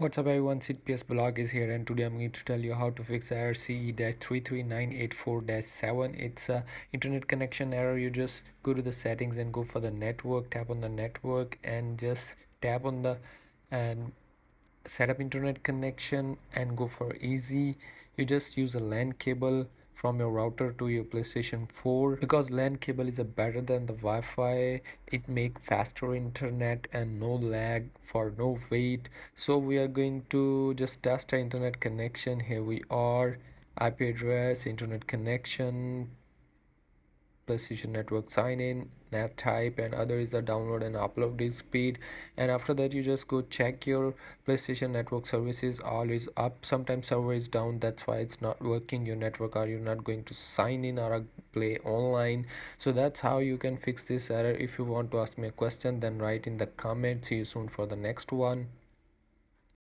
What's up everyone, Sid PS blog is here and today I'm going to tell you how to fix error CE-33984-7. It's a internet connection error. You just go to the settings and go for the network, tap on the network and just tap on the and set up internet connection and go for easy. You just use a LAN cable from your router to your PlayStation 4 because LAN cable is a better than the Wi-Fi. It make faster internet and no lag for no wait. So we are going to just test our internet connection. Here we are. IP address internet connection PlayStation Network sign in, NAT type, and other is the download and upload speed. And after that, you just go check your PlayStation Network services. All is up. Sometimes server is down. That's why it's not working. Your network or you're not going to sign in or play online. So that's how you can fix this error. If you want to ask me a question, then write in the comment See you soon for the next one.